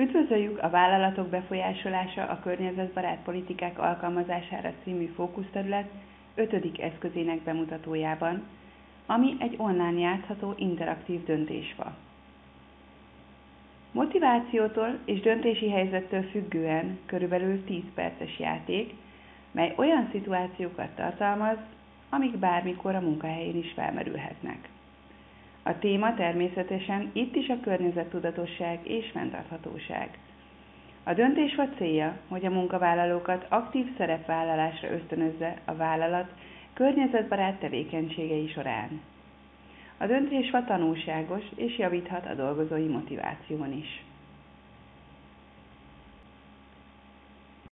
Üdvözöljük a vállalatok befolyásolása a környezetbarát politikák alkalmazására című fókuszterület ötödik eszközének bemutatójában, ami egy online játszható interaktív döntésfa. Motivációtól és döntési helyzettől függően körülbelül 10 perces játék, mely olyan szituációkat tartalmaz, amik bármikor a munkahelyén is felmerülhetnek. A téma természetesen itt is a környezettudatosság és fenntarthatóság. A döntésfa célja, hogy a munkavállalókat aktív szerepvállalásra ösztönözze a vállalat környezetbarát tevékenységei során. A döntésfa tanulságos és javíthat a dolgozói motiváción is.